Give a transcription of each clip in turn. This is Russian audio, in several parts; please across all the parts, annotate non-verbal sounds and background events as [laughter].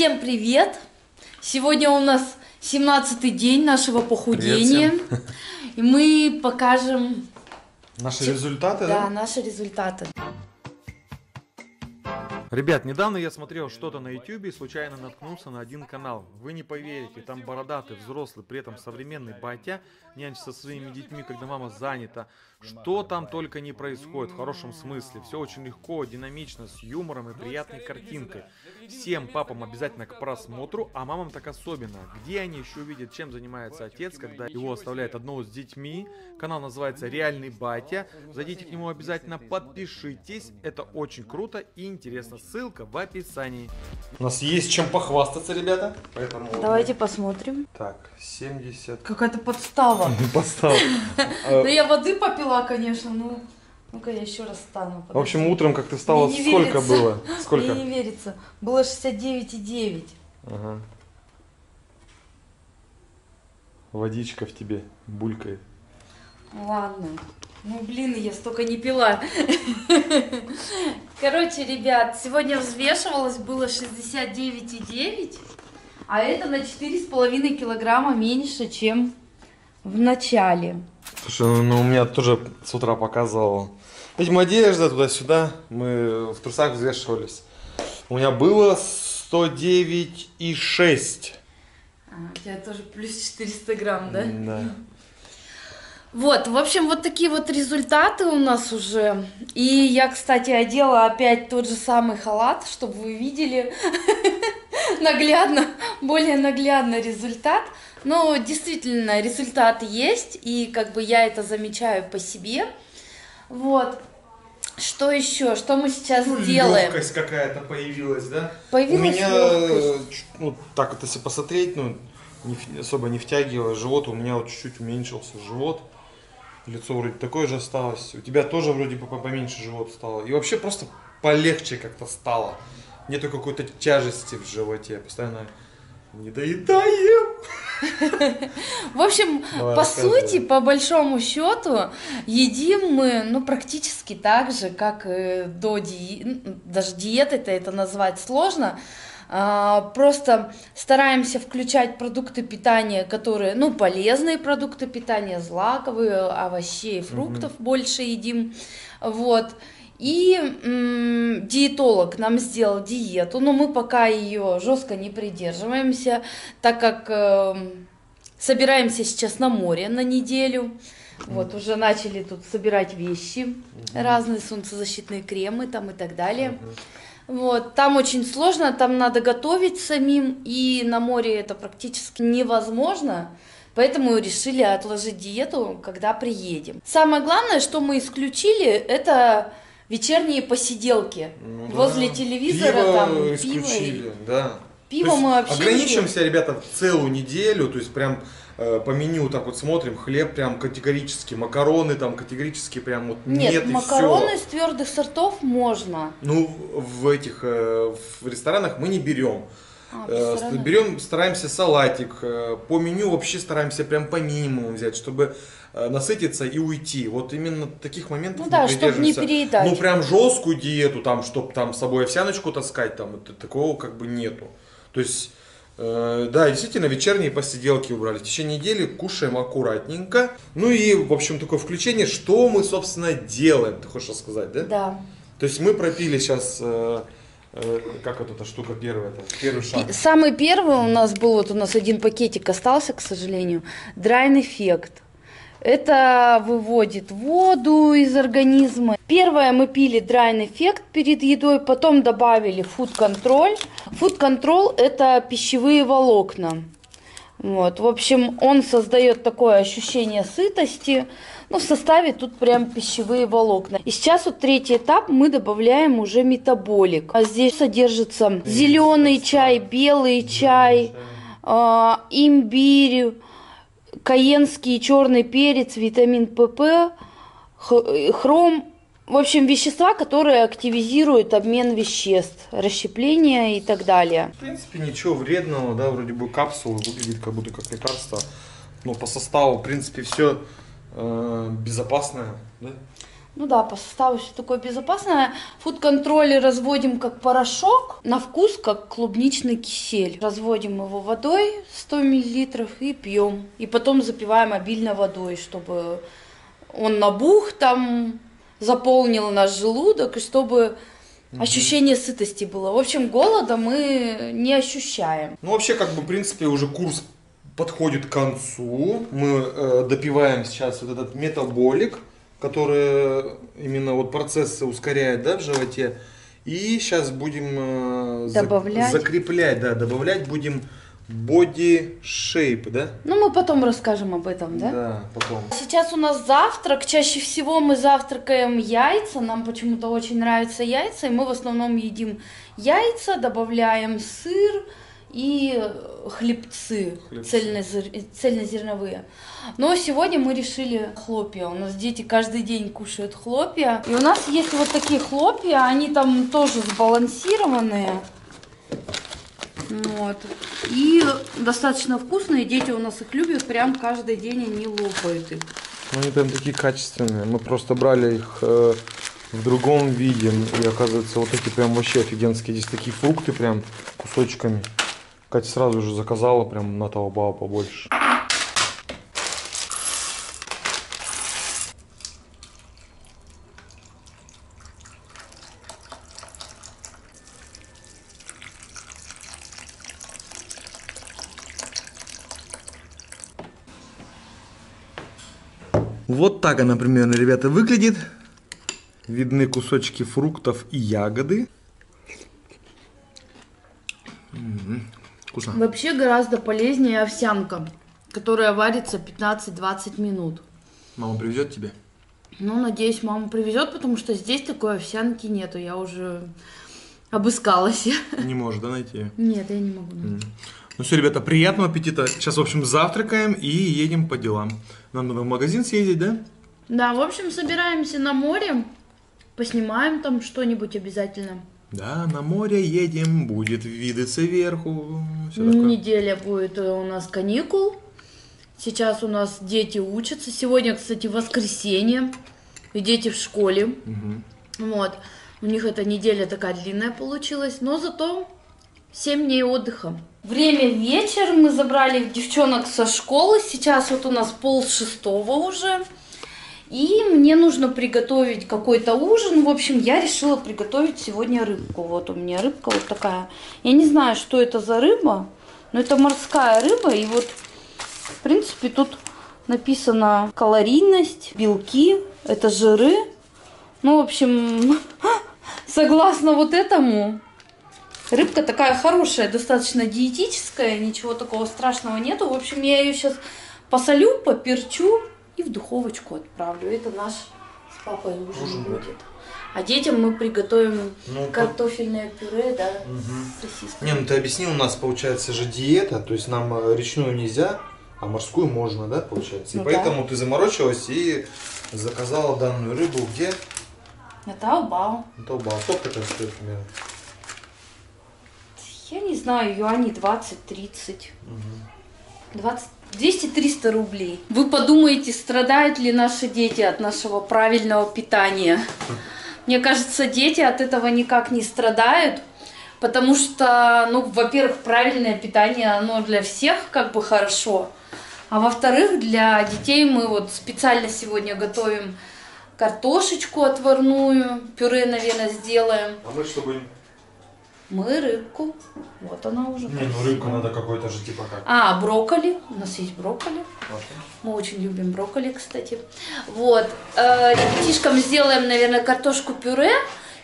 Всем привет! Сегодня у нас 17-й день нашего похудения. И мы покажем Наши результаты, да, да? наши результаты. Ребят, недавно я смотрел что-то на YouTube и случайно наткнулся на один канал. Вы не поверите, там бородатый, взрослый, при этом современный батя нянчится со своими детьми, когда мама занята. Что там только не происходит, в хорошем смысле. Все очень легко, динамично, с юмором и приятной картинкой. Всем папам обязательно к просмотру, а мамам так особенно. Где они еще увидят, чем занимается отец, когда его оставляет одного с детьми. Канал называется «Реальный батя». Зайдите к нему обязательно, подпишитесь. Это очень круто и интересно. Ссылка в описании. У нас есть чем похвастаться, ребята. Поэтому... Давайте посмотрим. Так, 70... Какая-то подстава. [laughs] Поставил. Ну [laughs] я воды попила, конечно, ну... Ну-ка я еще раз стану. В общем, утром, как ты встала, Мне сколько было? [laughs] Мне Сколько? не верится. Было 69,9. Ага. Водичка в тебе булькает. Ладно. Ну, блин, я столько не пила. [laughs] Короче, ребят, сегодня взвешивалось, было 69,9, а это на 4,5 килограмма меньше, чем в начале. Слушай, ну у меня тоже с утра показывал. Видимо, одежда туда-сюда. Мы в трусах взвешивались. У меня было 109,6. А, у тебя тоже плюс 400 грамм, да? Да. Вот, в общем, вот такие вот результаты у нас уже. И я, кстати, одела опять тот же самый халат, чтобы вы видели [laughs] наглядно, более наглядно результат. Но действительно, результат есть, и как бы я это замечаю по себе. Вот. Что еще? Что мы сейчас делаем? Легкость какая-то появилась, да? Появилась У меня, легкость. ну, так вот, если посмотреть, ну, не особо не втягивая живот, у меня вот чуть-чуть уменьшился живот. Лицо вроде такое же осталось. У тебя тоже вроде бы по- поменьше живот стало. И вообще просто полегче как-то стало. Нету какой-то тяжести в животе. Постоянно не доедаем. [laughs] В общем, [laughs] Давай, по сути, по большому счету, едим мы, ну, практически так же, как э, до диеты, даже диеты-то это назвать сложно, просто стараемся включать продукты питания, которые, ну, полезные продукты питания, злаковые, овощей, фруктов больше едим, вот. И м, диетолог нам сделал диету, но мы пока ее жестко не придерживаемся, так как эм, собираемся сейчас на море на неделю. Вот, уже начали тут собирать вещи, разные солнцезащитные кремы там и так далее. Вот, там очень сложно, там надо готовить самим, и на море это практически невозможно. Поэтому решили отложить диету, когда приедем. Самое главное, что мы исключили, это вечерние посиделки. Ну Возле да. телевизора Пиво там пиво. исключили, да. Пиво То есть мы вообще Ограничимся, ребята, целую неделю, то есть прям э, по меню так вот смотрим, хлеб прям категорически, макароны там категорически прям вот Нет, нет, и макароны все. с твердых сортов можно. Ну, в этих, э, в ресторанах мы не берем. А, Э. Берем, стараемся салатик, по меню вообще стараемся прям по минимуму взять, чтобы насытиться и уйти. Вот именно таких моментов Ну да, чтоб не переедать. Ну прям жесткую диету, там, чтобы там с собой овсяночку таскать, там, такого как бы нету. То есть, э, да, действительно, вечерние посиделки убрали. В течение недели кушаем аккуратненько. Ну и, в общем, такое включение, что мы, собственно, делаем, ты хочешь рассказать, да? Да. То есть мы пропили сейчас, э, э, как вот эта штука первая, это первый шаг. Самый первый у нас был, вот у нас один пакетик остался, к сожалению, драйн эффект. Это выводит воду из организма. Первое мы пили драйн эффект перед едой, потом добавили фуд контроль. Фуд контроль это пищевые волокна. Вот, в общем, он создает такое ощущение сытости. Ну, в составе тут прям пищевые волокна. И сейчас вот третий этап мы добавляем уже метаболик. А здесь содержится зеленый чай, белый чай, а, имбирь, каенский черный перец, витамин ПП, х- хром. В общем, вещества, которые активизируют обмен веществ, расщепление и так далее. В принципе, ничего вредного, да, вроде бы капсулы выглядит как будто как лекарство. Но по составу, в принципе, все безопасное, да? Ну да, по составу все такое безопасное. Фуд-контроль разводим как порошок, на вкус как клубничный кисель. Разводим его водой 100 мл и пьем. И потом запиваем обильно водой, чтобы он набух там, заполнил наш желудок, и чтобы ощущение сытости было. В общем, голода мы не ощущаем. Ну, вообще, как бы, в принципе, уже курс подходит к концу. Мы э, допиваем сейчас вот этот метаболик, который именно вот процессы ускоряет, да, в животе. И сейчас будем э, Добавлять. закреплять, да, добавлять будем body shape, да? Ну, мы потом расскажем об этом, да? Да, потом. Сейчас у нас завтрак. Чаще всего мы завтракаем яйца. Нам почему-то очень нравятся яйца. И мы в основном едим яйца, добавляем сыр и хлебцы, Хлебцы. цельнозер- цельнозерновые. Но сегодня мы решили хлопья. У нас дети каждый день кушают хлопья. И у нас есть вот такие хлопья. Они там тоже сбалансированные. Вот. И достаточно вкусные. Дети у нас их любят. Прям каждый день они лопают их. Ну, они прям такие качественные. Мы просто брали их э, в другом виде. И оказывается, вот эти прям вообще офигенские. Здесь такие фрукты прям кусочками. Катя сразу же заказала прям на Таобао побольше. Вот так она примерно, ребята, выглядит. Видны кусочки фруктов и ягоды. Вкусно. Вообще гораздо полезнее овсянка, которая варится 15-20 минут. Мама привезет тебе? Ну, надеюсь, мама привезет, потому что здесь такой овсянки нету. Я уже обыскалась. [laughs] Не может, да, найти? Нет, я не могу. Ну все, ребята, приятного аппетита. Сейчас, в общем, завтракаем и едем по делам. Нам надо в магазин съездить, да? Да, в общем, собираемся на море. Поснимаем там что-нибудь обязательно. Да, на море едем, будет виды сверху. Такое. Неделя будет э, у нас каникул. Сейчас у нас дети учатся. Сегодня, кстати, воскресенье. И дети в школе. Мгм. Вот. У них эта неделя такая длинная получилась, но зато 7 дней отдыха. Время вечер, мы забрали девчонок со школы, сейчас вот у нас пол шестого уже. И мне нужно приготовить какой-то ужин. В общем, я решила приготовить сегодня рыбку. Вот у меня рыбка вот такая. Я не знаю, что это за рыба, но это морская рыба. И вот, в принципе, тут написано калорийность, белки, это жиры. Ну, в общем, [laughs] согласно вот этому, рыбка такая хорошая, достаточно диетическая, ничего такого страшного нету. В общем, я ее сейчас посолю, поперчу и в духовочку отправлю. Это наш с папой ужин, Ужин, да. будет. А детям мы приготовим Ну, картофельное пюре, да, Мгм. с сосисками. Не, ну ты объясни, у нас получается же диета, то есть нам э, речную нельзя, а морскую можно, да, получается? И Ну да. поэтому ты заморочилась и заказала данную рыбу где? Это Таобао. На Таобао. Сколько это стоит примерно? Я не знаю, юаней 20-30. 20 200-300 рублей. Вы подумаете, страдают ли наши дети от нашего правильного питания? Мне кажется, дети от этого никак не страдают, потому что, ну, во-первых, правильное питание, оно для всех как бы хорошо, а во-вторых, для детей мы вот специально сегодня готовим картошечку отварную, пюре, наверное, сделаем. А мы что будем? Мы рыбку. Вот она уже. Не, ну рыбку надо какой-то же типа как. А, брокколи. У нас есть брокколи. Вот. Мы очень любим брокколи, кстати. Вот. Э, Ребятишкам сделаем, наверное, картошку пюре.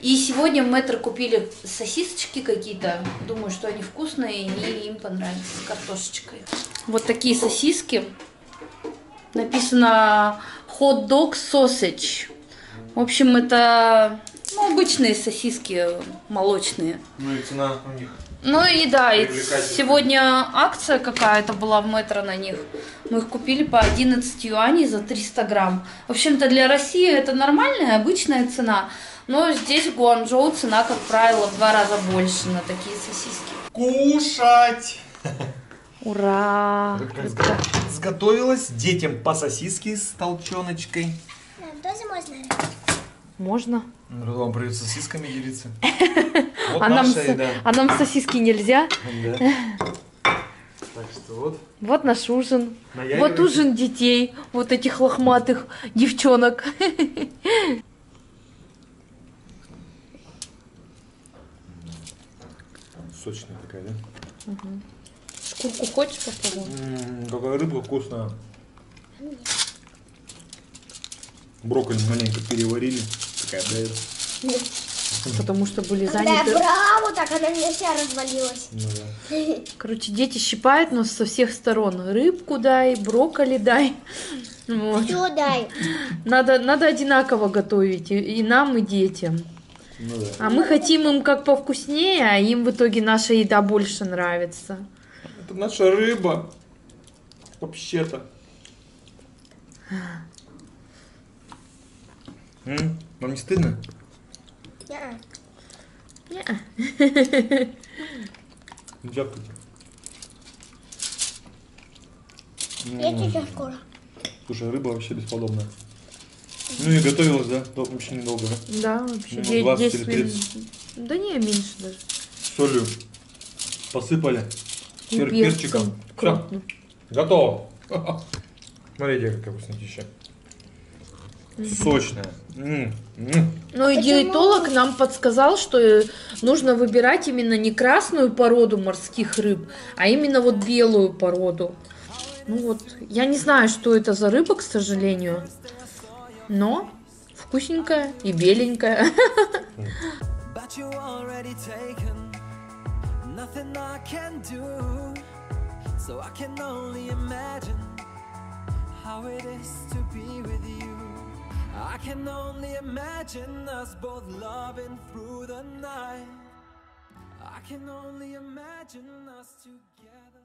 И сегодня мэтр купили сосисочки какие-то. Думаю, что они вкусные и им понравятся с картошечкой. Вот такие сосиски. Написано hot dog sausage. В общем, это ну, обычные сосиски молочные. Ну и цена у них. Ну и да, и сегодня акция какая-то была в метро на них. Мы их купили по 11 юаней за 300 грамм. В общем-то, для России это нормальная, обычная цена. Но здесь в Гуанчжоу цена, как правило, в два раза больше на такие сосиски. Кушать! Ура! Сготовилась детям по сосиске с толченочкой. Тоже можно? Можно. Вам придется сосисками делиться. [laughs] Вот А нам, наша еда. а нам сосиски нельзя. Да. Так что вот. Вот наш ужин. Вот наяривайте. ужин детей, вот этих лохматых девчонок. Сочная такая, да? Шкурку хочешь попробовать? Какая рыба вкусная. Брокколи маленько переварили. Такая дает. Потому что были Когда я заняты. брала вот так, она мне вся развалилась. Ну да. Короче, дети щипают нас со всех сторон. Рыбку дай, брокколи дай. Вот. Все дай. Надо, надо одинаково готовить и, и нам, и детям. Ну да. А мы хотим им как повкуснее, а им в итоге наша еда больше нравится. Это наша рыба. Вообще-то. М, Вам не стыдно? Не. Не-а. Дякуйте. Я чуть-чуть скоро. Слушай, рыба вообще бесподобная. Ну и готовилась, да? Дол- Вообще недолго, да? Да, вообще Минут де- 20 10 или минут. Да не, меньше даже. Солью посыпали. И Пер- перцем перчиком. Всё, крупным. готово. [laughs] Смотрите, какая вкуснотища. Сочная. М, м. Но и диетолог нам подсказал, что э, нужно выбирать именно не красную породу морских рыб, а именно вот белую породу. Ну вот, я не знаю, что это за рыба, к сожалению, но вкусненькая и беленькая. [laughs] So I can only imagine how it is to be with you. I can only imagine us both loving through the night. I can only imagine us together.